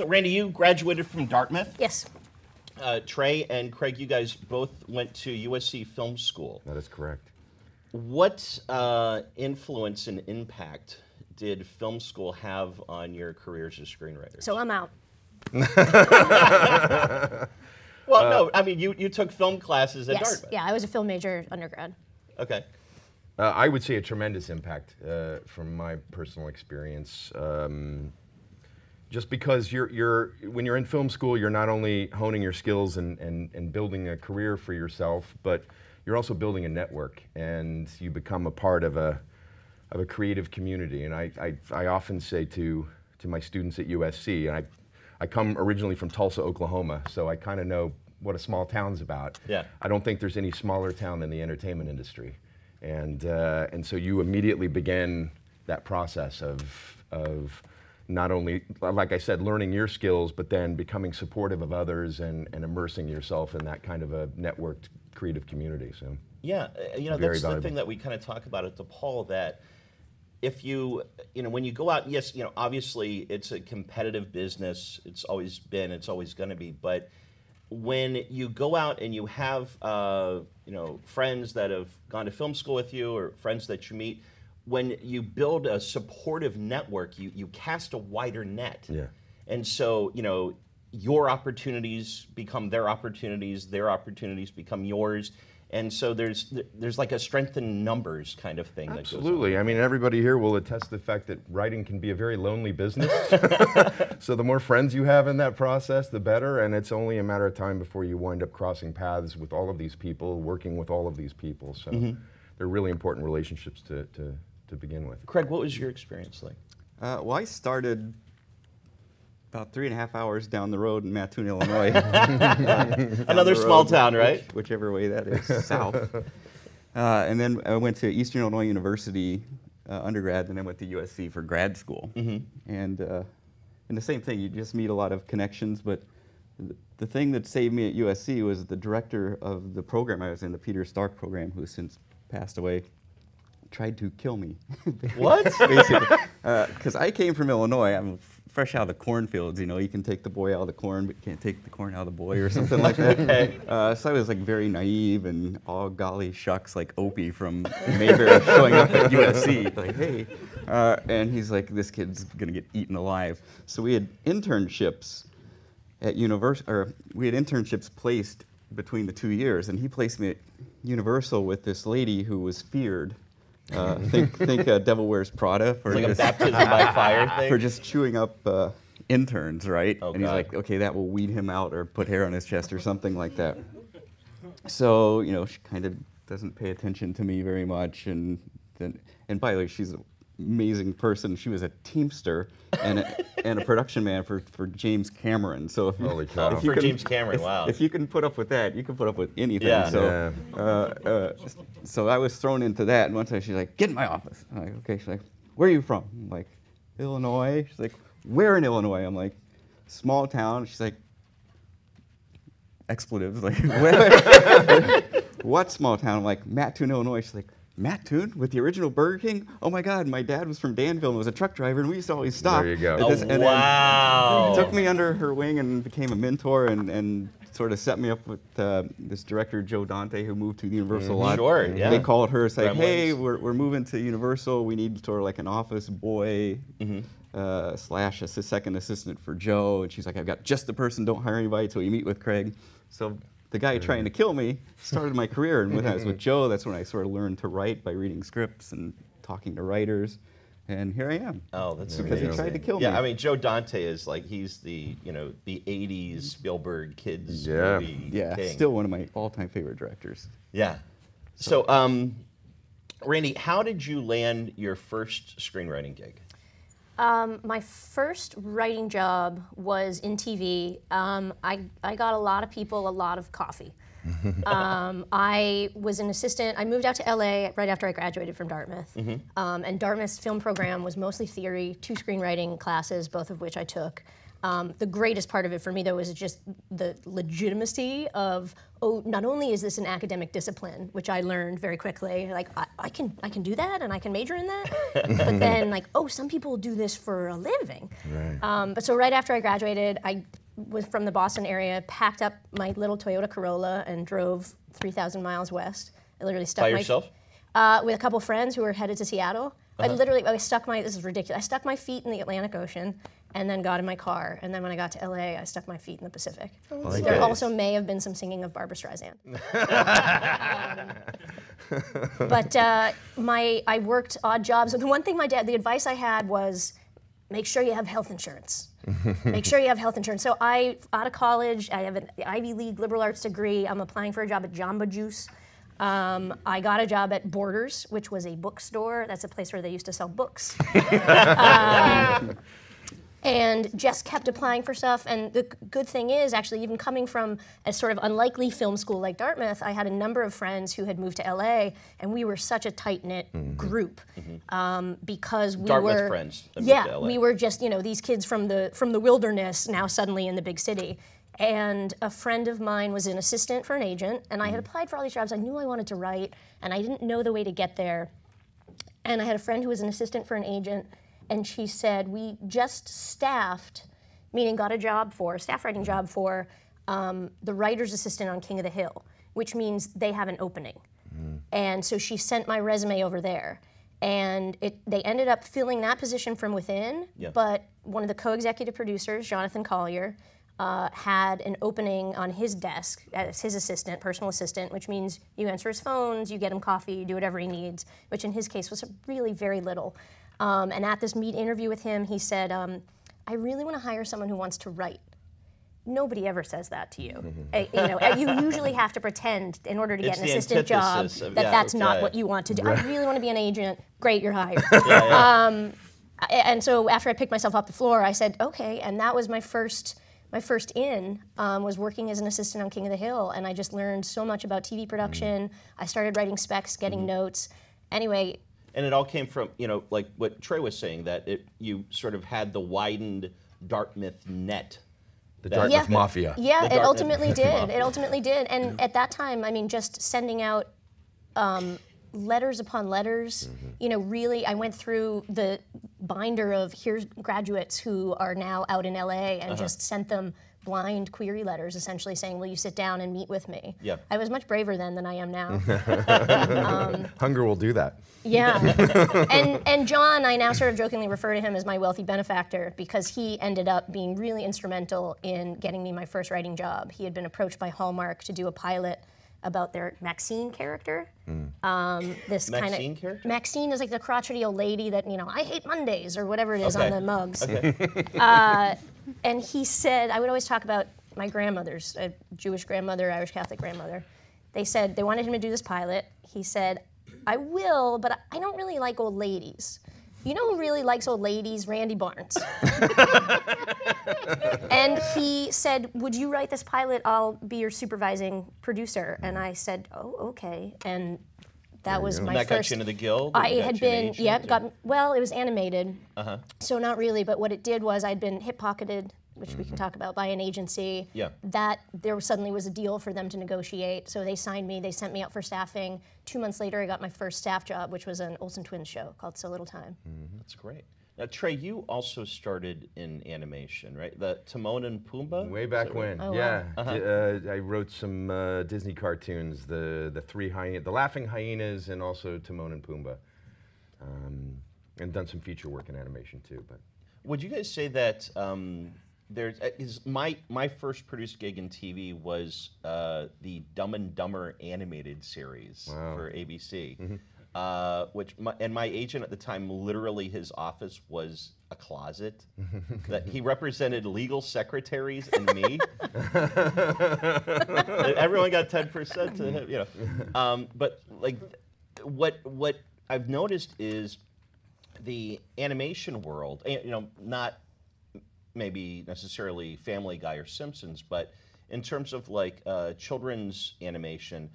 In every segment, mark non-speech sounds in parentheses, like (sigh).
So, Randi, you graduated from Dartmouth. Yes. Uh, Trey and Craig, you guys both went to USC Film School. That is correct. What uh, influence and impact did film school have on your careers as screenwriters? So I'm out. (laughs) well, no, I mean, you, you took film classes at yes. Dartmouth. Yeah, I was a film major undergrad. Okay. Uh, I would say a tremendous impact uh, from my personal experience. Um, just because you're, you're, when you're in film school, you're not only honing your skills and, and, and building a career for yourself, but you're also building a network and you become a part of a, of a creative community. And I, I, I often say to, to my students at USC, and I, I come originally from Tulsa, Oklahoma, so I kind of know what a small town's about. Yeah. I don't think there's any smaller town than the entertainment industry. And, uh, and so you immediately begin that process of, of not only, like I said, learning your skills, but then becoming supportive of others and, and immersing yourself in that kind of a networked creative community. So Yeah, uh, you know, that's the thing that we kind of talk about at DePaul that if you, you know, when you go out, yes, you know, obviously it's a competitive business. It's always been, it's always going to be. But when you go out and you have, uh, you know, friends that have gone to film school with you or friends that you meet, when you build a supportive network, you, you cast a wider net. Yeah. And so, you know, your opportunities become their opportunities, their opportunities become yours. And so there's there's like a strength in numbers kind of thing that goes Absolutely. I mean, everybody here will attest to the fact that writing can be a very lonely business. (laughs) (laughs) so the more friends you have in that process, the better. And it's only a matter of time before you wind up crossing paths with all of these people, working with all of these people. So mm-hmm. they're really important relationships to, to, to begin with. Craig, what was your experience like? Uh, well, I started about three and a half hours down the road in Mattoon, (laughs) Illinois. Another the small town, right? which- whichever way that is, south. (laughs) Uh, and then I went to Eastern Illinois University uh, undergrad, and then I went to USC for grad school. And, uh, and the same thing, you just meet a lot of connections, but th- the thing that saved me at USC was the director of the program I was in, the Peter Stark program, who has since passed away, tried to kill me. (laughs) What? basically. Because I came from Illinois. I'm fresh out of the cornfields. You know, you can take the boy out of the corn, but you can't take the corn out of the boy, or something like that. (laughs) Okay. Uh, so I was like very naive and all golly shucks, like Opie from Mayberry showing up at USC, like hey, uh, and he's like, this kid's gonna get eaten alive. So we had internships at Universal, or we had internships placed between the two years, and he placed me at Universal with this lady who was feared. Uh, think think uh, Devil Wears Prada for Like a just, baptism by fire (laughs) thing? for just chewing up uh, interns, right? Oh, and he's like, okay, that will weed him out or put hair on his chest or something like that. So you know, she kind of doesn't pay attention to me very much, and then and by the way, she's amazing person. She was a teamster and a, (laughs) and a production man for, for James Cameron. So if, Holy cow. if you For James Cameron, if, wow. If you can put up with that, you can put up with anything. Yeah. So, uh, uh, so I was thrown into that, and one time she's like, "Get in my office." I'm like, "Okay." She's like, "Where are you from?" I'm like, "Illinois." She's like, "Where in Illinois?" I'm like, "Small town." She's like, expletives. Like, (laughs) (laughs) what small town? I'm like, Mattoon, Illinois. She's like, Mattoon with the original Burger King? Oh my God, my dad was from Danville and was a truck driver, and we used to always stop. There you go. at Oh, and then wow. Took me under her wing and became a mentor and, and sort of set me up with uh, this director, Joe Dante, who moved to Universal a lot. Sure, yeah. They called her, it's like, hey, we're, we're moving to Universal. We need sort of like an office boy uh, slash assi- second assistant for Joe. And she's like, I've got just the person, don't hire anybody until you meet with Craig. So the guy trying to kill me started my career. And when I was with (laughs) Joe, that's when I sort of learned to write by reading scripts and talking to writers. And here I am. Oh, that's Because he tried to kill yeah, me. Yeah, I mean, Joe Dante is like he's the you know the '80s Spielberg kids Yeah. movie Yeah, king. still one of my all-time favorite directors. Yeah. So, um, Randi, how did you land your first screenwriting gig? Um, my first writing job was in TV. Um, I, I got a lot of people a lot of coffee. (laughs) um, I was an assistant. I moved out to LA right after I graduated from Dartmouth. Um, and Dartmouth's film program was mostly theory, two screenwriting classes, both of which I took. Um, the greatest part of it for me, though, is just the legitimacy of oh, not only is this an academic discipline, which I learned very quickly, like I, I can I can do that and I can major in that, but (laughs) then like oh, some people do this for a living. Right. Um, but so right after I graduated, I was from the Boston area, packed up my little Toyota Corolla and drove 3,000 miles west. I literally stuck By my yourself? uh, with a couple friends who were headed to Seattle. I Uh-huh. literally I stuck my this is ridiculous. I stuck my feet in the Atlantic Ocean and then got in my car. And then when I got to LA, I stuck my feet in the Pacific. like there also may have been some singing of Barbra Streisand. (laughs) but uh, my I worked odd jobs. And the one thing my dad, the advice I had was, make sure you have health insurance. (laughs) make sure you have health insurance. So I, out of college, I have an Ivy League liberal arts degree. I'm applying for a job at Jamba Juice. Um, I got a job at Borders, which was a bookstore. That's a place where they used to sell books. (laughs) Um, and just kept applying for stuff. And the good thing is, actually, even coming from a sort of unlikely film school like Dartmouth, I had a number of friends who had moved to LA, and we were such a tight knit group um, because we Dartmouth were friends Yeah, we were just you know these kids from the from the wilderness now suddenly in the big city. And a friend of mine was an assistant for an agent, and I had applied for all these jobs. I knew I wanted to write, and I didn't know the way to get there. And I had a friend who was an assistant for an agent, and she said, We just staffed, meaning got a job for, a staff writing job for um, the writer's assistant on King of the Hill, which means they have an opening. And so she sent my resume over there. And it, they ended up filling that position from within, Yeah. but one of the co executive producers, Jonathan Collier, uh, had an opening on his desk as his assistant, personal assistant, which means you answer his phones, you get him coffee, you do whatever he needs, which in his case was really very little. Um, and at this meet interview with him, he said, um, I really want to hire someone who wants to write. Nobody ever says that to you. Uh, you know, you usually have to pretend in order to It's get an assistant job of- that yeah, that's not what you want to do. I really want to be an agent. Great, you're hired. (laughs) Um, and so after I picked myself off the floor, I said, okay. And that was my first, my first in um, was working as an assistant on King of the Hill, and I just learned so much about TV production. I started writing specs, getting notes. Anyway, And it all came from, you know, like what Trey was saying, that it you sort of had the widened Dartmouth net. The Dartmouth Yeah. Mafia. Yeah, The it ultimately did. It ultimately did. And at that time, I mean, just sending out um, letters upon letters, you know, really, I went through the binder of here's graduates who are now out in LA and just sent them blind query letters essentially saying, will you sit down and meet with me? Yeah. I was much braver then than I am now. (laughs) Hunger will do that. Yeah. (laughs) and and John, I now sort of jokingly refer to him as my wealthy benefactor because he ended up being really instrumental in getting me my first writing job. He had been approached by Hallmark to do a pilot about their Maxine character. Um, this kind Maxine of character? Maxine is like the crotchety old lady that you know I hate Mondays or whatever it is Okay. on the mugs. Uh, and he said I would always talk about my grandmothers, a Jewish grandmother, Irish Catholic grandmother. They said they wanted him to do this pilot. He said, "I will, but I don't really like old ladies." You know who really likes old ladies? Randi Barnes. (laughs) and he said, Would you write this pilot? I'll be your supervising producer. And I said, Oh, okay. And that was my And that got first. you into the guild. I had been, yep, got, well, it was animated. Uh-huh. So not really, but what it did was I'd been hip pocketed, which we can talk about, by an agency. Mm-hmm. Yeah. That there suddenly was a deal for them to negotiate. So they signed me, they sent me out for staffing. Two months later, I got my first staff job, which was an Olsen Twins show called So Little Time. That's great. Now, Trey, you also started in animation, right? The Timon and Pumbaa. Way back that right? when, Oh, wow. yeah. D- uh, I wrote some uh, Disney cartoons, the the three hyena, the laughing hyenas, and also Timon and Pumbaa, um, and done some feature work in animation too. But Would you guys say that um, there's uh, is my my first produced gig in TV was uh, the Dumb and Dumber animated series Wow. for ABC, uh, which my, and my agent at the time literally his office was a closet (laughs) that he represented legal secretaries and me. And (laughs) Everyone got ten percent to him, you know. Um, but like, what what I've noticed is the animation world, you know, not maybe necessarily Family Guy or Simpsons, but in terms of like uh, children's animation,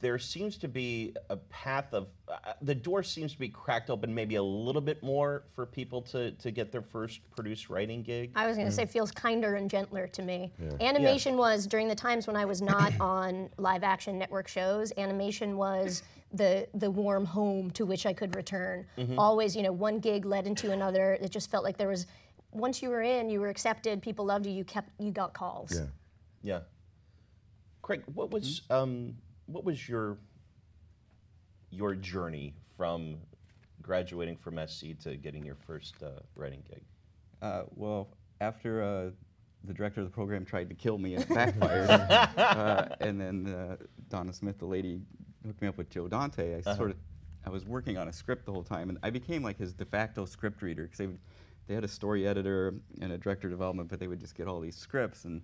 there seems to be a path of uh, the door seems to be cracked open maybe a little bit more for people to, to get their first produced writing gig. I was going to say feels kinder and gentler to me. Animation was during the times when I was not (coughs) on live action network shows. Animation was the the warm home to which I could return. Always, you know, one gig led into another. It just felt like there was. Once you were in, you were accepted. People loved you. You kept. You got calls. Yeah. Yeah. Craig, what was um, what was your your journey from graduating from SC to getting your first uh, writing gig? Uh, well, after uh, the director of the program tried to kill me and it (laughs) backfired, uh, and then uh, Donna Smith, the lady, hooked me up with Joe Dante. I sort of, I was working on a script the whole time, and I became like his de facto script reader because they, would- they had a story editor and a director of development, but they would just get all these scripts. And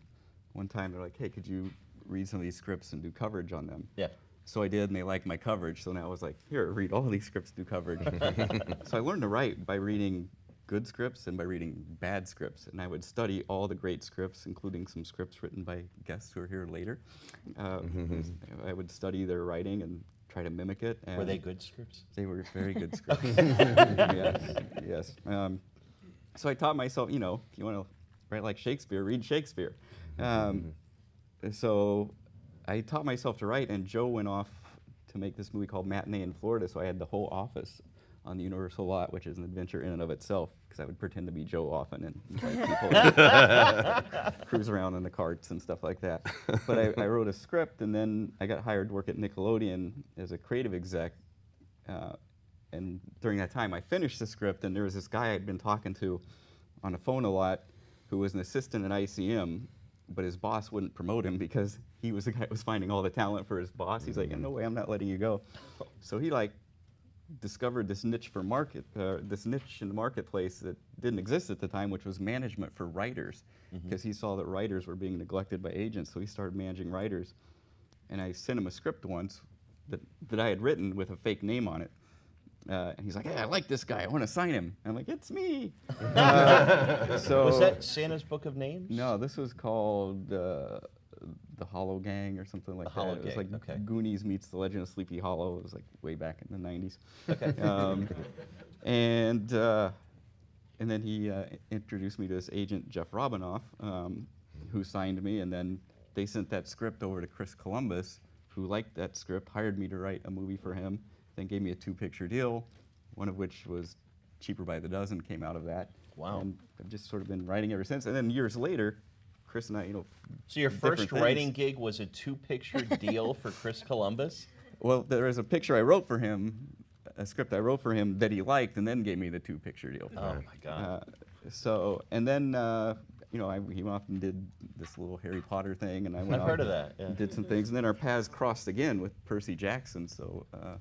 one time they're like, "Hey, could you read some of these scripts and do coverage on them?" Yeah. So I did, and they liked my coverage. So now I was like, here, read all these scripts, do coverage. (laughs) so I learned to write by reading good scripts and by reading bad scripts. And I would study all the great scripts, including some scripts written by guests who are here later. Uh, (laughs) I would study their writing and try to mimic it. Were they good scripts? They were very good (laughs) scripts. yes, yes. Um, so I taught myself, you know, if you want to write like Shakespeare, read Shakespeare. Um, so I taught myself to write, and Joe went off to make this movie called Matinee in Florida. So I had the whole office on the Universal lot, which is an adventure in and of itself, because I would pretend to be Joe often and invite people (laughs) cruise around in the carts and stuff like that. But I, I wrote a script, and then I got hired to work at Nickelodeon as a creative exec. Uh, and during that time, I finished the script, and there was this guy I'd been talking to on the phone a lot who was an assistant at ICM, but his boss wouldn't promote him because he was the guy that was finding all the talent for his boss. He's like, no way, I'm not letting you go. So he like discovered this niche for market, uh, this niche in the marketplace that didn't exist at the time, which was management for writers, because he saw that writers were being neglected by agents. So he started managing writers, and I sent him a script once that, that I had written with a fake name on it. Uh, and he's like, "Hey, I like this guy. I want to sign him." I'm like, "It's me." (laughs) Uh, so Was that Santa's Book of Names? no, this was called uh, the Hollow Gang or something like The Hollow that. It was Gang, like okay. Goonies meets The Legend of Sleepy Hollow. It was like way back in the 90s. Okay. (laughs) Um, and uh, and then he uh, introduced me to this agent Jeff Robinov, um, who signed me, and then they sent that script over to Chris Columbus, who liked that script, hired me to write a movie for him, then gave me a two-picture deal, one of which was Cheaper by the Dozen came out of that. Wow. And I've just sort of been writing ever since. And then years later, Chris and I, you know. So your first things. writing gig was a two-picture (laughs) deal for Chris Columbus? Well, there was a picture I wrote for him, a script I wrote for him that he liked, and then gave me the two picture deal. Oh my God. Uh, so, and then, uh, you know, I, he went off and did this little Harry Potter thing, and I went I've heard of and that, yeah. Did some things, and then our paths crossed again with Percy Jackson. So, uh,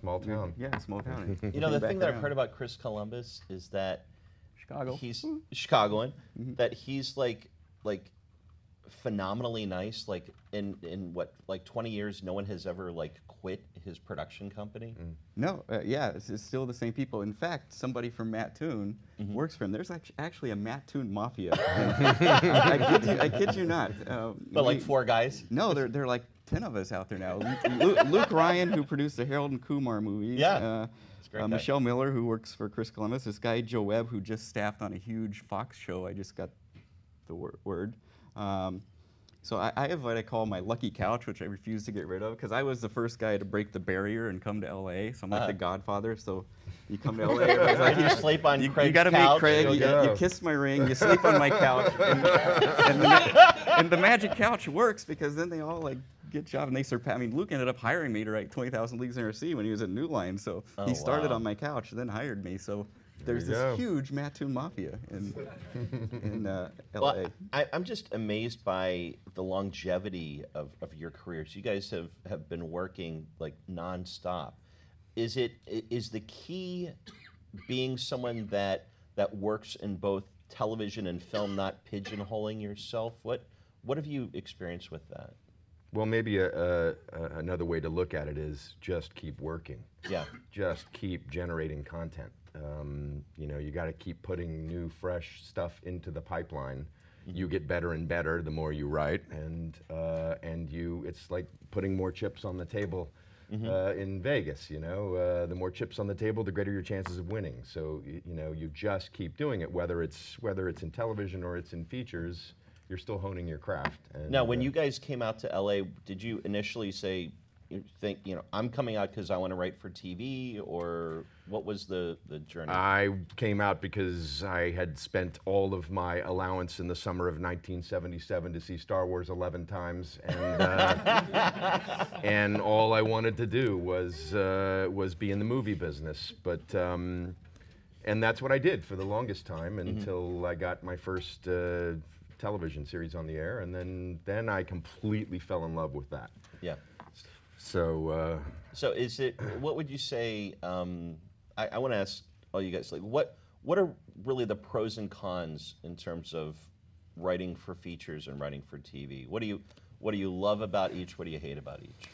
Small town. yeah, small town. (laughs) you know, the thing that I've heard about Chris Columbus is that Chicago. he's Chicagoan, Mm-hmm. that he's like like phenomenally nice. Like in in what like 20 years, no one has ever like quit his production company. No, uh, yeah, it's, it's still the same people. In fact, somebody from Mattoon Mm-hmm. works for him. There's act- actually a Mattoon mafia. I, (laughs) I kid you, I kid you not. Uh, But like four guys. No, there, there are like 10 of us out there now. Luke, Luke Ryan, who produced the Harold and Kumar movies. Yeah, Uh, uh. Michelle Miller, who works for Chris Columbus. This guy, Joe Webb, who just staffed on a huge Fox show. I just got the wor- word. Um, so I, I have what I call my lucky couch, which I refuse to get rid of, because I was the first guy to break the barrier and come to LA. So I'm like Uh-huh. the godfather. So you come to (laughs) LA, like, You (laughs) sleep on you, Craig's you gotta couch, make Craig. You, you kiss my ring. You (laughs) sleep on my couch, and, and, the, and the magic couch works because then they all like get job and they surpass. I mean, Luke ended up hiring me to write 20,000 Leagues Under the Sea when he was at New Line. So Oh, he started wow. on my couch, then hired me. So there's you this go. huge Mattoon mafia in in uh, LA. Well, I, I'm just amazed by the longevity of, of your careers. You guys have, have been working like nonstop. Is it is the key being someone that that works in both television and film, not pigeonholing yourself? What what have you experienced with that? Well, maybe a, a, a, another way to look at it is just keep working. Yeah. Just keep generating content. Um, you know, you got to keep putting new, fresh stuff into the pipeline. you get better and better the more you write, and uh, and you it's like putting more chips on the table. Uh, in Vegas, you know, uh, the more chips on the table, the greater your chances of winning. So y- you know, you just keep doing it, whether it's whether it's in television or it's in features. You're still honing your craft. And, Now, when uh, you guys came out to LA, did you initially say, you think, you know, I'm coming out because I want to write for TV, or what was the the journey? I came out because I had spent all of my allowance in the summer of 1977 to see Star Wars 11 times, and uh, (laughs) and all I wanted to do was uh, was be in the movie business. But um, and that's what I did for the longest time until I got my first uh, television series on the air, and then then I completely fell in love with that. yeah. So. Uh, So is it? What would you say? Um, I, I want to ask all you guys, like, what what are really the pros and cons in terms of writing for features and writing for TV? What do you what do you love about each? What do you hate about each?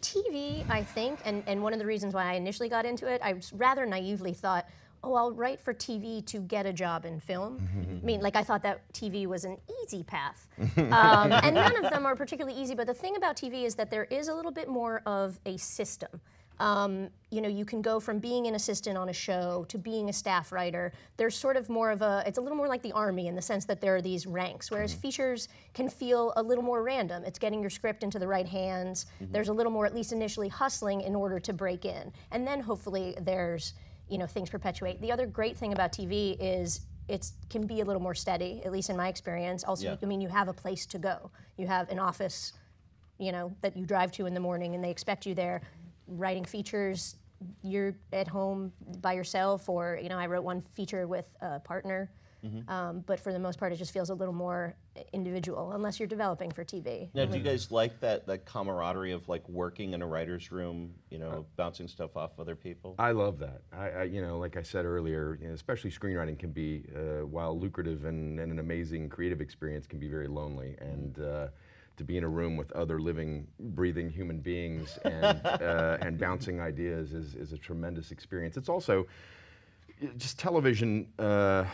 TV, I think, and, and one of the reasons why I initially got into it, I rather naively thought, oh, I'll write for TV to get a job in film. I mean, like I thought that TV was an easy path. um, and none of them are particularly easy, but the thing about TV is that there is a little bit more of a system. Um, you know, you can go from being an assistant on a show to being a staff writer. There's sort of more of a, it's a little more like the army in the sense that there are these ranks, whereas features can feel a little more random. It's getting your script into the right hands. There's a little more, at least initially, hustling in order to break in. And then hopefully there's, you know, things perpetuate. The other great thing about TV is it can be a little more steady, at least in my experience. Also, Yeah. I mean, you have a place to go. You have an office you know, that you drive to in the morning and they expect you there. Writing features, you're at home by yourself, or, you know, I wrote one feature with a partner. Um, but for the most part, it just feels a little more individual, unless you're developing for TV. Now, do you guys like that that camaraderie of like working in a writer's room? You know, bouncing stuff off other people. I love that. I, I you know, like I said earlier, you know, especially screenwriting can be, uh, while lucrative and, and an amazing creative experience, can be very lonely. And uh, to be in a room with other living, breathing human beings and uh, and bouncing ideas is, is a tremendous experience. It's also just television. Uh,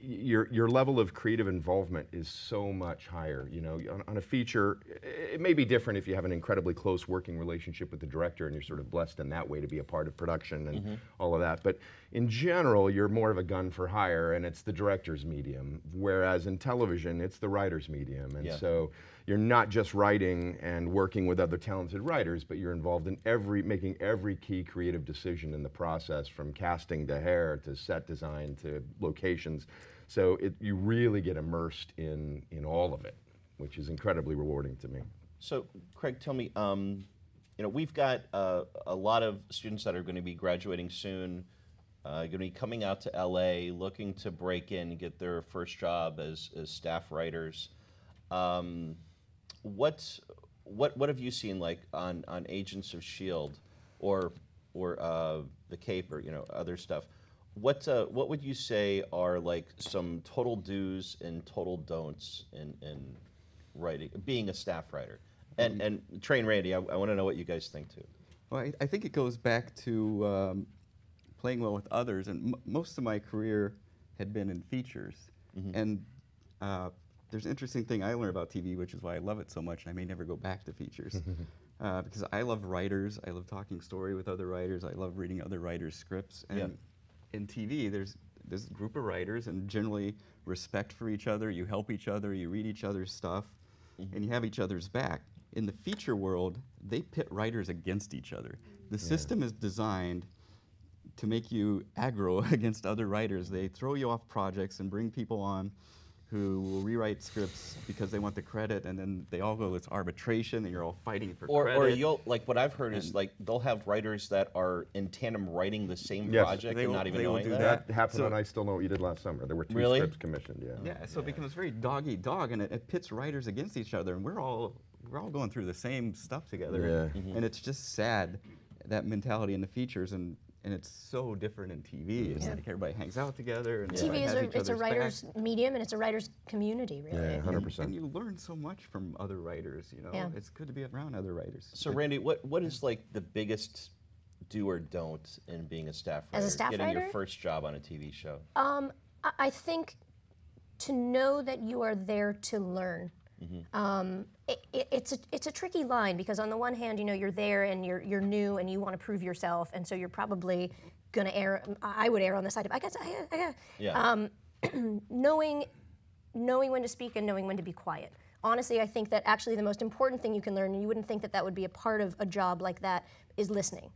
your your level of creative involvement is so much higher. You know, on, on a feature, it may be different if you have an incredibly close working relationship with the director and you're sort of blessed in that way to be a part of production and mm-hmm. all of that. But in general, you're more of a gun for hire, and it's the director's medium. Whereas in television, it's the writer's medium, and Yeah. so you're not just writing and working with other talented writers, but you're involved in every making every key creative decision in the process, from casting to hair to set design to locations. So it, you really get immersed in in all of it, which is incredibly rewarding to me. So, Craig, tell me, um, you know, we've got uh, a lot of students that are going to be graduating soon, uh, going to be coming out to LA, looking to break in, get their first job as, as staff writers. Um, what, what, what have you seen like on, on Agents of Shield, or or uh, the Cape, or you know, other stuff? What uh, what would you say are like some total do's and total don'ts in, in writing, being a staff writer? And and train Randi, I, I want to know what you guys think too. Well, I, I think it goes back to um, playing well with others, and m- most of my career had been in features. And uh, there's an interesting thing I learned about TV, which is why I love it so much, and I may never go back to features. (laughs) uh, because I love writers, I love talking story with other writers, I love reading other writers' scripts. And Yeah. in TV, there's there's a group of writers, and generally respect for each other. You help each other, you read each other's stuff, and you have each other's back. In the feature world, they pit writers against each other. The system is designed to make you (laughs) aggro (laughs) against other writers. They throw you off projects and bring people on who will rewrite scripts because they want the credit, and then they all go, it's arbitration, and you're all fighting for Or, credit. or you'll like what I've heard is like they'll have writers that are in tandem writing the same Yes. project They and will- not even they will knowing do that. That happened So- when I Still Know What You Did Last summer. There were two Really? scripts commissioned. Yeah. Yeah, so it becomes very dog eat dog, and it, it pits writers against each other, and we're all we're all going through the same stuff together. Yeah. And, and it's just sad that mentality in the features, and and it's so different in TV. It's Yeah. like everybody hangs out together, and TV is a, it's a writer's back. medium and it's a writer's community, really. Yeah, hundred And percent. And you learn so much from other writers. You know, Yeah. it's good to be around other writers. So Randi, what what is like the biggest do or don't in being a staff writer? As a staff getting your first job on a TV show. Um, I I think to know that you are there to learn. Um, it, it, it's a it's a tricky line because on the one hand, you know, you're there and you're you're new and you want to prove yourself, and so you're probably gonna err. I would err on the side of I guess I I got Yeah. (clears throat) knowing knowing when to speak and knowing when to be quiet. Honestly, I think that actually the most important thing you can learn, and you wouldn't think that that would be a part of a job like that, is listening,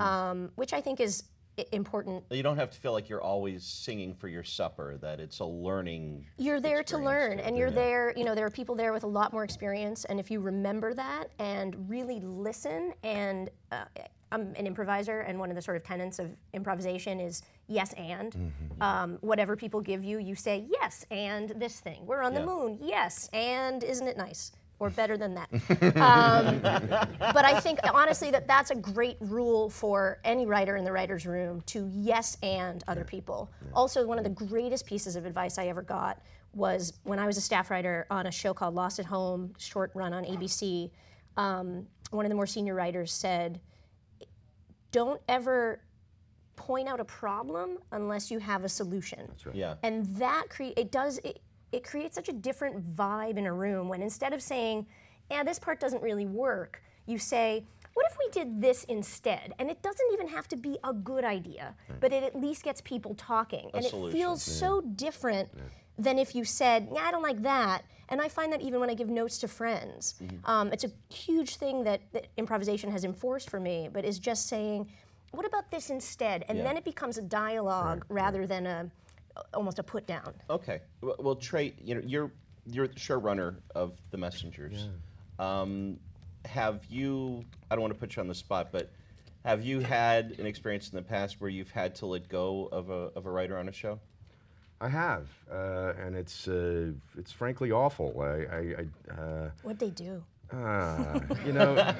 um, which I think is i- important. you don't have to feel like you're always singing for your supper. That it's a learning. You're there to learn, and you're there. You know, there are people there with a lot more experience, and if you remember that and really listen, and uh, I'm an improviser, and one of the sort of tenets of improvisation is yes and. Um, whatever people give you, you say yes and this thing. We're on the moon. Yes, and isn't it nice? Or better than that. (laughs) Um, but I think honestly that that's a great rule for any writer in the writer's room to yes and other people. Also, one of the greatest pieces of advice I ever got was when I was a staff writer on a show called Lost at Home, short run on ABC. Um, one of the more senior writers said, "Don't ever point out a problem unless you have a solution." Yeah. and that create it does it, it creates such a different vibe in a room when instead of saying yeah this part doesn't really work you say what if we did this instead? And it doesn't even have to be a good idea but it at least gets people talking. And it solution, feels so different than if you said yeah i don't like that. And i find that even when i give notes to friends. Um, it's a huge thing that, that improvisation has enforced for me but is just saying what about this instead? And Yeah. then it becomes a dialogue rather than a almost a put down. Okay. Well, well, Trey, you know, you're you're the showrunner of the Messengers. Um, have you? I don't want to put you on the spot, but have you had an experience in the past where you've had to let go of a of a writer on a show? I have, uh, and it's uh, it's frankly awful. I, I, I uh, What'd they do? Ah, you know,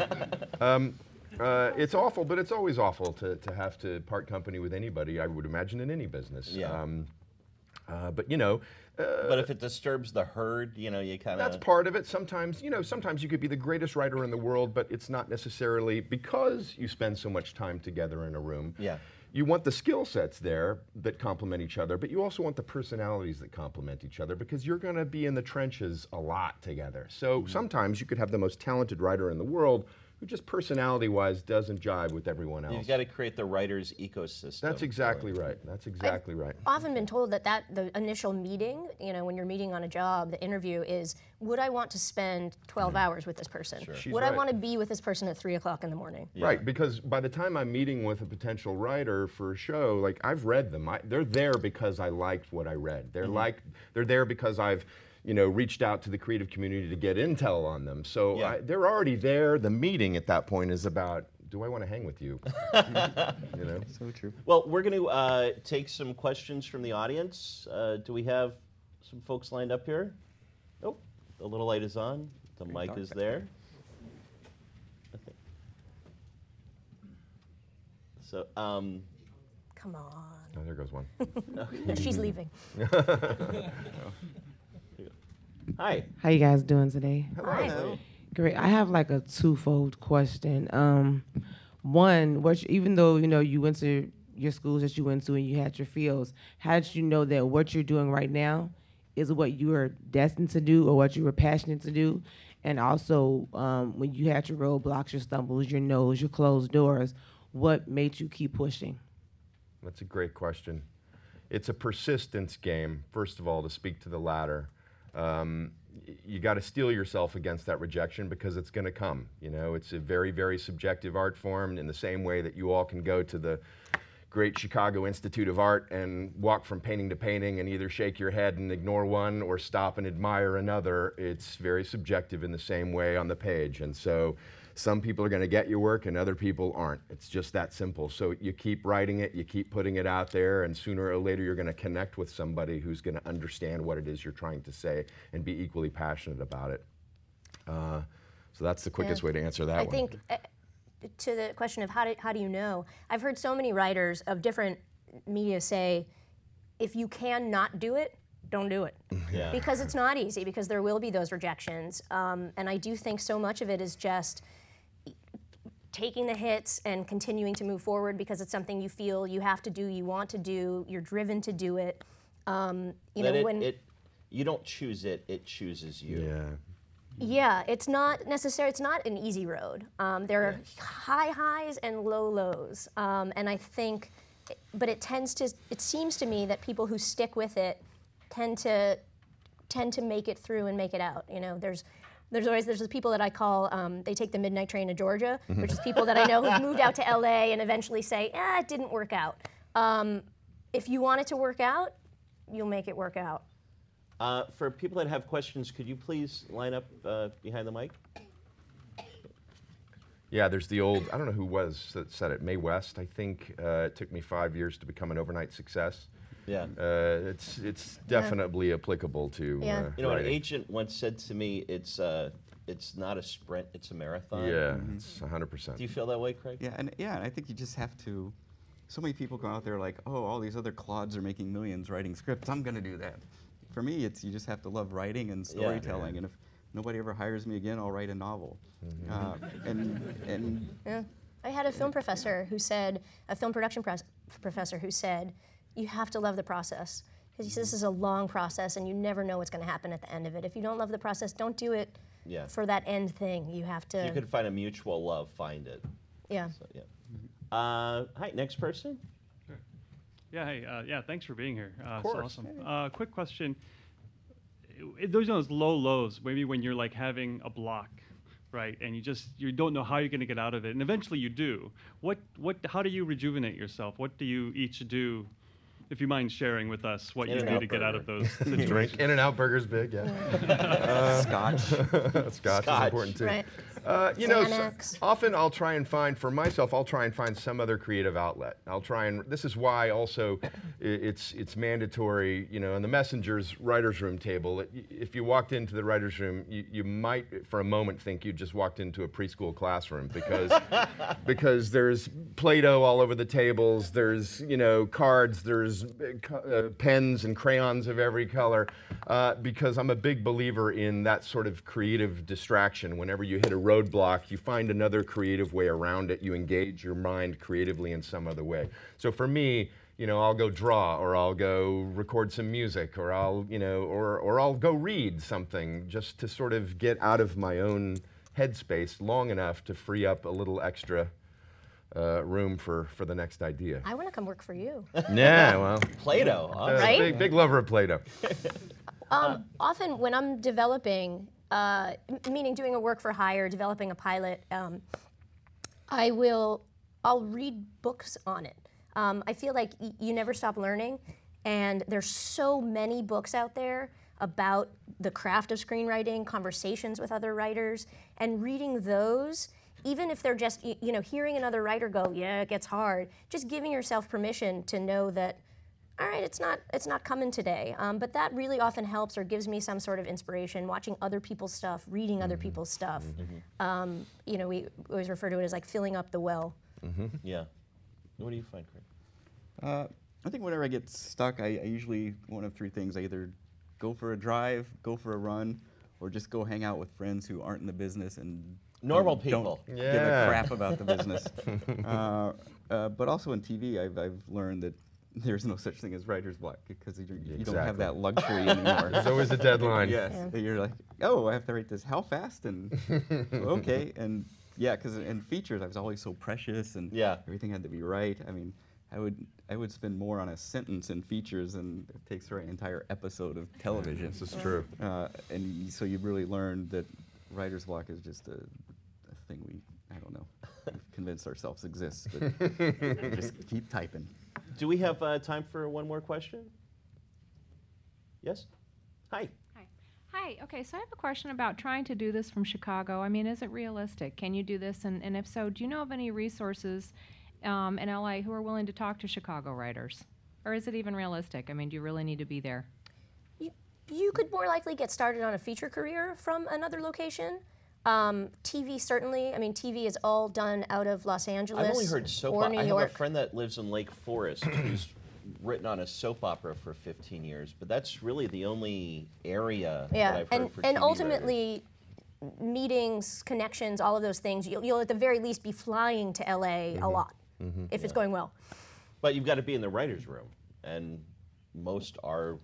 um, uh, it's awful, but it's always awful to, to have to part company with anybody. I would imagine in any business. Yeah. Um, uh, but you know, uh, But if it disturbs the herd, you know, you kind of that's part of it. Sometimes, you know, sometimes you could be the greatest writer in the world, but it's not necessarily because you spend so much time together in a room. Yeah. You want the skill sets there that complement each other, but you also want the personalities that complement each other because you're going to be in the trenches a lot together. So Mm-hmm. sometimes you could have the most talented writer in the world who just personality-wise doesn't jive with everyone else. you've got to create the writer's ecosystem. That's exactly right. That's exactly right. I've often been told that that the initial meeting, you know, when you're meeting on a job, the interview is, would I want to spend 12 mm-hmm. hours with this person? She's Would I want to be with this person at three o'clock in the morning? Right, because by the time I'm meeting with a potential writer for a show, like I've read them. I, they're there because I liked what I read. They're mm-hmm. like they're there because I've you know reached out to the creative community to get intel on them. So Yeah. I, they're already there. The meeting at that point is about do I want to hang with you? (laughs) you know. So true. Well, we're going to uh, take some questions from the audience. Uh, do we have some folks lined up here? Nope. The little light is on. The mic is back there. Okay. So, um, Come on. Oh, there goes one. (laughs) She's leaving. (laughs) hi. How you guys doing today? Hi. Great. I have like a twofold question. Um, one, what you, even though you know you went to your schools that you went to and you had your fields, how did you know that what you're doing right now is what you were destined to do or what you were passionate to do? And also, um, when you had your roadblocks, your stumbles, your no's, your closed doors, what made you keep pushing? That's a great question. It's a persistence game, first of all, to speak to the latter. Um, you got to steel yourself against that rejection because it's going to come. You know, it's a very, very subjective art form in the same way that you all can go to the great Chicago Institute of Art and walk from painting to painting and either shake your head and ignore one or stop and admire another. It's very subjective in the same way on the page. And so some people are going to get your work and other people aren't. It's just that simple. So you keep writing it, you keep putting it out there, and sooner or later you're going to connect with somebody who's going to understand what it is you're trying to say and be equally passionate about it. Uh, so that's the quickest Yeah. way to answer that one. I one. think uh, to the question of how do, how do you know, I've heard so many writers of different media say, if you can not do it, don't do it. (laughs) Yeah. Because it's not easy, because there will be those rejections. Um, and I do think so much of it is just taking the hits and continuing to move forward because it's something you feel you have to do, you want to do, you're driven to do it. Um, you that know, it, when it you don't choose it; it chooses you. Yeah. Yeah, it's not necessary. It's not an easy road. Um, there are high highs and low lows, um, and I think, but it tends to. It seems to me that people who stick with it tend to tend to make it through and make it out. You know, there's. There's always there's the people that I call um, they take the midnight train to Georgia, which is people that I know who've moved out to (laughs) LA and eventually say, ah, it didn't work out. Um, if you want it to work out, you'll make it work out. Uh, for people that have questions, could you please line up uh, behind the mic? Yeah, there's the old, I don't know who was that said it, Mae West, I think. Uh, it took me five years to become an overnight success. Yeah. Uh, it's it's definitely applicable to Yeah. uh, You know, an agent once said to me, "It's uh, it's not a sprint; it's a marathon." Yeah, it's 100%. Do you feel that way, Craig? Yeah, and yeah, and I think you just have to. So many people go out there like, oh, all these other clods are making millions writing scripts. I'm gonna do that. For me, it's you just have to love writing and storytelling. And if nobody ever hires me again, I'll write a novel. Uh, and and Yeah. I had a film professor who said, a film production pres- professor who said, you have to love the process. Because he says this is a long process and you never know what's going to happen at the end of it. If you don't love the process, don't do it Yeah. for that end thing. You have to, If you could find a mutual love, find it. yeah. So, yeah. Uh, hi, next person. Yeah, hey, uh, yeah, thanks for being here. Uh, course. It's awesome. Uh, quick question. I- Those are those low lows, maybe when you're like having a block, right? And you just you don't know how you're going to get out of it, and eventually you do. What what? How do you rejuvenate yourself? What do you each do? If you mind sharing with us what you do In-N-Out to get out of those (laughs) situations. Drink In and Out Burger's big, yeah. (laughs) Scotch. Scotch, (laughs) Scotch. is important too. Right. Uh, you know, often I'll try and find for myself. I'll try and find some other creative outlet. I'll try and. This is why also, it's it's mandatory. You know, in the messenger's writers' room table. If you walked into the writers' room, you, you might for a moment think you just walked into a preschool classroom because (laughs) because there's Play-Doh all over the tables. There's you know cards. There's uh, uh, pens and crayons of every color. Uh, because I'm a big believer in that sort of creative distraction. Whenever you hit a roadblock, you find another creative way around it. You engage your mind creatively in some other way. So for me. You know, I'll go draw, or I'll go record some music, or I'll, you know, or or I'll go read something just to sort of get out of my own headspace long enough to free up a little extra uh, room for, for the next idea. I want to come work for you. (laughs) yeah, well, Play-Doh. Huh? uh, Right? big, big lover of Play-Doh. Um, often when I'm developing, uh, meaning doing a work for hire, developing a pilot, um, I will, I'll read books on it. Um, I feel like you never stop learning, and there's so many books out there about the craft of screenwriting, conversations with other writers, and reading those. Even if they're just, you know, hearing another writer go, yeah, it gets hard, just giving yourself permission to know that all right, it's not it's not coming today. Um, but that really often helps or gives me some sort of inspiration. Watching other people's stuff, reading other people's stuff. Um, you know, we always refer to it as like filling up the well. Yeah. What do you find, Craig? Uh, I think whenever I get stuck, I, I usually one of three things: I either go for a drive, go for a run, or just go hang out with friends who aren't in the business and Normal don't- people. Don't give a crap about the business. (laughs) uh, uh, but also in TV, I've, I've learned that there's no such thing as writer's block because you, you don't have that luxury (laughs) anymore. There's always a deadline. Yes, you're like, oh, I have to write this. How fast? And (laughs) okay, and yeah, because in features, I was always so precious, and Yeah. everything had to be right. I mean, I would I would spend more on a sentence in features than it takes for an entire episode of television. This is true. Uh, and so you really learned that writer's block is just a, a thing we I don't know. We've convinced ourselves exists, but (laughs) just keep typing. Do we have uh, time for one more question? Yes? Hi. Hi. Hi. Okay, so I have a question about trying to do this from Chicago. I mean, is it realistic? Can you do this? And, and if so, do you know of any resources um, in LA who are willing to talk to Chicago writers? Or is it even realistic? I mean, do you really need to be there? You, you could more likely get started on a feature career from another location. Um, TV certainly. I mean, TV is all done out of Los Angeles I've only heard soap opera. I have York. a friend that lives in Lake Forest (clears throat) who's written on a soap opera for 15 years, but that's really the only area that yeah, I've heard and and ultimately, meetings, connections, all of those things. You'll, you'll at the very least be flying to LA Mm-hmm. a lot if it's going well. But you've got to be in the writer's room, and most are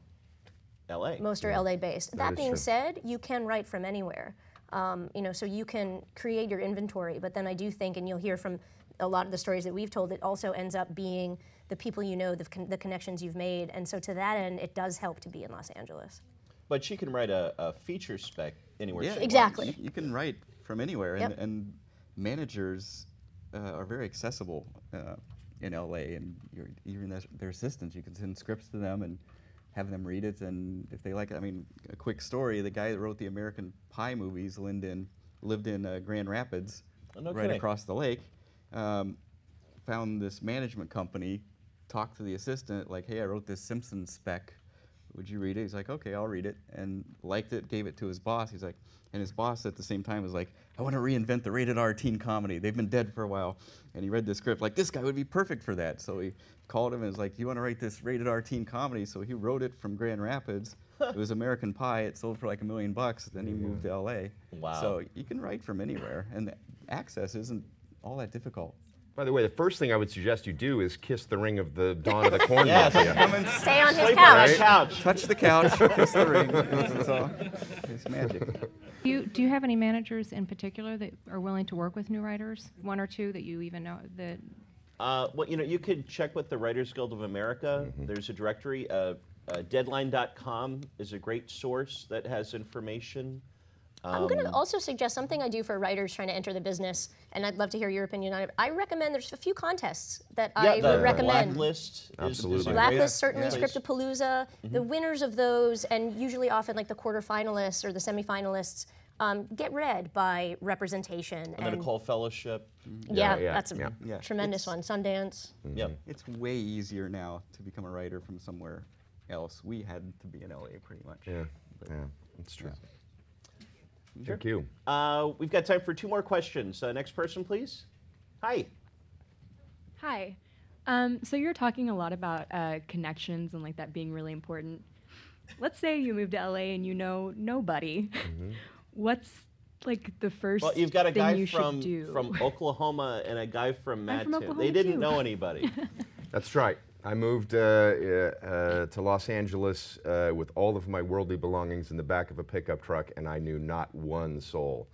LA. Most are LA based. That being true. said, you can write from anywhere. Um, you know, so you can create your inventory, but then I do think, and you'll hear from a lot of the stories that we've told, it also ends up being the people you know, the, con- the connections you've made, and so to that end, it does help to be in Los Angeles. But she can write a, a feature spec anywhere. Yeah, she wants. Exactly. You, you can write from anywhere, and, Yep. and managers uh, are very accessible uh, in LA, and your, even their, their assistants. You can send scripts to them and have them read it, and if they like it, I mean, a quick story: the guy that wrote the American Pie movies, Lyndon, lived in uh, Grand Rapids, no right kidding. across the lake. Um, found this management company, talked to the assistant, like, "Hey, I wrote this Simpsons spec." Would you read it? He's like, okay, I'll read it, and liked it, gave it to his boss. He's like, and his boss at the same time was like, I want to reinvent the rated R teen comedy. They've been dead for a while. And he read the script, like, this guy would be perfect for that. So he called him and was like, you want to write this rated R teen comedy? So he wrote it from Grand Rapids. it was American Pie. It sold for like a million bucks. Then he moved to LA. Wow. So you can write from anywhere, and the access isn't all that difficult. By the way, the first thing I would suggest you do is kiss the ring of the Dawn of the Corn (laughs) Yes. Mafia. Come and Stay on his Sleep on couch. that couch. touch the couch, (laughs) kiss the ring. It's, all, it's magic. Do you, do you have any managers in particular that are willing to work with new writers? One or two that you even know that Uh, well, you know, you could check with the Writers Guild of America. Mm-hmm. There's a directory. Uh, uh, deadline.com is a great source that has information. I'm Um, going to also suggest something I do for writers trying to enter the business, and I'd love to hear your opinion on it. I recommend there's a few contests that I the would recommend. Blacklist. Is, is a Absolutely. great Blacklist, certainly place. Scriptapalooza. The winners of those, and usually often like the quarterfinalists or the semifinalists, um, get read by representation. And the Nicholl Fellowship. yeah, Yeah, yeah, that's a yeah. Yeah, tremendous it's- one. Sundance. Yep. It's way easier now to become a writer from somewhere else. We had to be in LA pretty much. Yeah, But- yeah, that's true. Yeah. Thank you. Uh, we've got time for two more questions. Uh, next person, please. Hi. Hi. Um, so you're talking a lot about uh, connections and like that being really important. Let's say you move to LA and you know nobody. What's like the first Well, you've got a guy from from (laughs) Oklahoma and a guy from I'm from Mattoon. They didn't too. know anybody. (laughs) That's right. I moved uh, uh, to Los Angeles uh, with all of my worldly belongings in the back of a pickup truck, and I knew not one soul.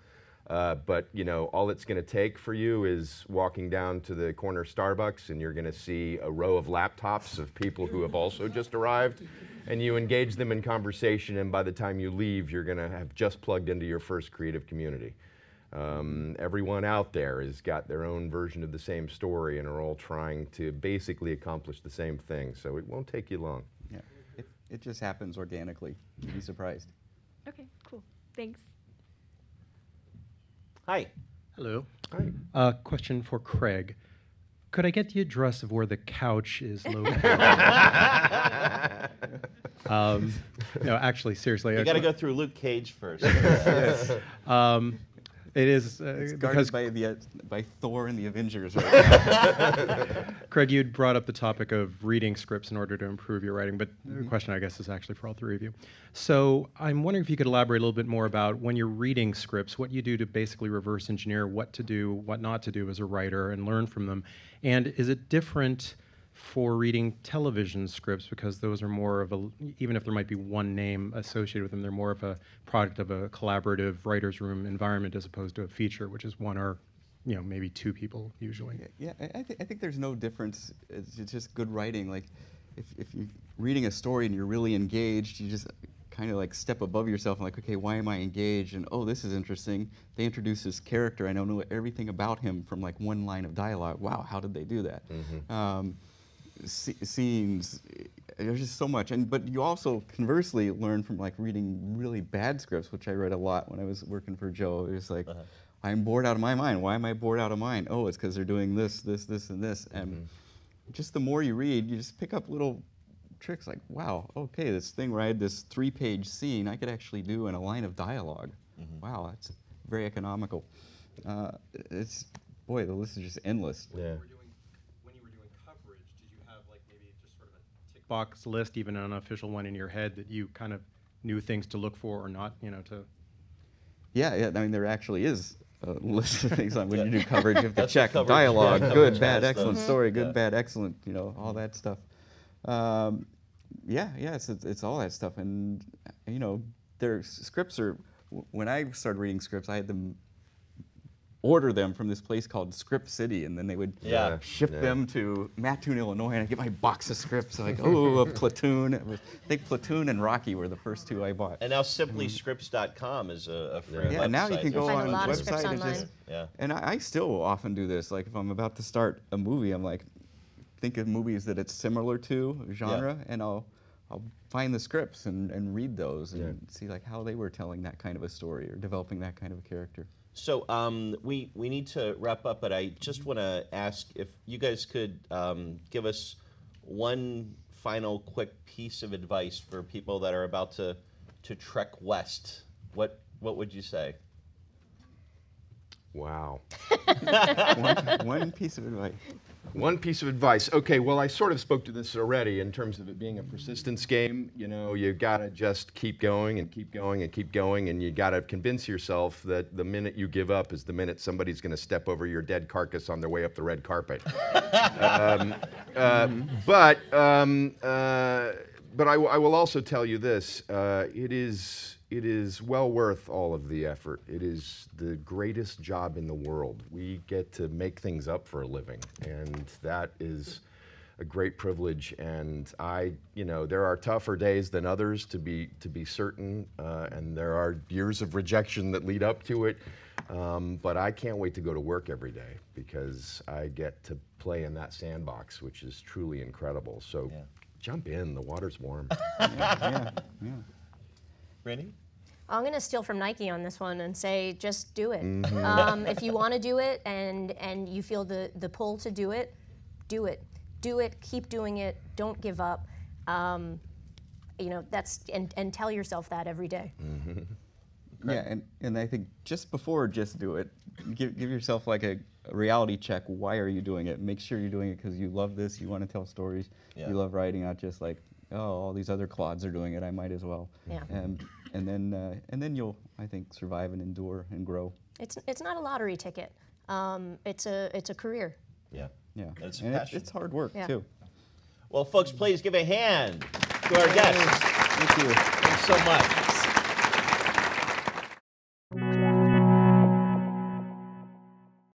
Uh, but you know, all it's going to take for you is walking down to the corner Starbucks, and you're going to see a row of laptops of people who have also just arrived, and you engage them in conversation. And by the time you leave, you're going to have just plugged into your first creative community. Um, everyone out there has got their own version of the same story and are all trying to basically accomplish the same thing. So it won't take you long. Yeah. It, it just happens organically. You'd be surprised. okay, cool. Thanks. Hi. Hello. Hi. Uh, question for Craig. Could I get the address of where the couch is (laughs) located? (laughs) um, no, actually, seriously. You got to go through Luke Cage first. (laughs) Um, it is uh, It's guarded by the uh, by Thor and the Avengers right now. (laughs) Craig, you'd brought up the topic of reading scripts in order to improve your writing, but Mm-hmm. the question, I guess, is actually for all three of you. So I'm wondering if you could elaborate a little bit more about when you're reading scripts, what you do to basically reverse engineer what to do, what not to do as a writer, and learn from them. And is it different for reading television scripts because those are more of a, even if there might be one name associated with them, they're more of a product of a collaborative writer's room environment as opposed to a feature, which is one or you know maybe two people usually. Yeah, I, I, th- I think there's no difference. It's, it's just good writing. Like, if, if you're reading a story and you're really engaged, you just kind of like step above yourself and like, okay, why am I engaged? And oh, this is interesting. They introduce this character. I don't know everything about him from like one line of dialogue. Wow, how did they do that? Um, sce- scenes. There's just so much, and but you also conversely learn from like reading really bad scripts, which I read a lot when I was working for Joe. It was like, uh-huh. I'm bored out of my mind. Why am I bored out of mind? Oh, it's because they're doing this, this, this, and this. And mm-hmm. just the more you read, you just pick up little tricks like, wow, okay, this thing where I had this three-page scene, I could actually do in a line of dialog mm-hmm. Wow, that's very economical. Uh, it's boy, the list is just endless. Yeah. when you were doing coverage, did you have like maybe just sort of a tick box list, even an unofficial one in your head that you kind of knew things to look for or not, you know, to Yeah, yeah. I mean, there actually is a list of things on when you do coverage. You have to check coverage- dialogue, yeah, good, bad, excellent those. story, good, Yeah. bad, excellent. You know, all that stuff. Um, yeah, yeah, it's, it's it's all that stuff, and you know, their scripts are. When I started reading scripts, I had them order them from this place called Script City, and then they would Yeah. ship Yeah. them to Mattoon, Illinois, and I get my box of scripts. Like, oh, a Platoon. It was, I think Platoon and Rocky were the first two I bought. And now simplyscripts.com is a, a free Yeah, now you can go There's Find a on lot the website and just. Yeah. And I, I still often do this. Like if I'm about to start a movie, I'm like, think of movies that it's similar to genre, and I'll I'll find the scripts and, and read those and Yeah. see like how they were telling that kind of a story or developing that kind of a character. So um, we we need to wrap up, but I just want to ask if you guys could um, give us one final quick piece of advice for people that are about to to trek west. What what would you say? Wow. (laughs) one, one piece of advice. One piece of advice. Okay, well, I sort of spoke to this already in terms of it being a persistence game. You know, you gotta just keep going and keep going and keep going, and you gotta convince yourself that the minute you give up is the minute somebody's gonna step over your dead carcass on their way up the red carpet. (laughs) um, uh, but um, uh, but I, w- I will also tell you this: uh, it is it is well worth all of the effort. It is the greatest job in the world. We get to make things up for a living, and that is a great privilege. And I, you know, there are tougher days than others to be to be certain, uh, and there are years of rejection that lead up to it. Um, but I can't wait to go to work every day because I get to play in that sandbox, which is truly incredible. So. Yeah. Jump in, the water's warm. (laughs) yeah, yeah. Randi? I'm going to steal from Nike on this one and say just do it. (laughs) Um, if you want to do it and and you feel the the pull to do it, do it. Do it. Keep doing it. Don't give up. Um, you know that's and and tell yourself that every day. Yeah, and, and I think just before just do it, give, give yourself like a, a reality check. Why are you doing it? Make sure you're doing it because you love this, you want to tell stories, Yeah. you love writing, not just like, oh, all these other clods are doing it, I might as well. Yeah. And, and, then, uh, and then you'll, I think, survive and endure and grow. It's it's not a lottery ticket. Um, it's a it's a career. Yeah. Yeah. And it's a and it- it's hard work, Yeah. too. Well, folks, please give a hand to our guests. Thank you. Thanks so much.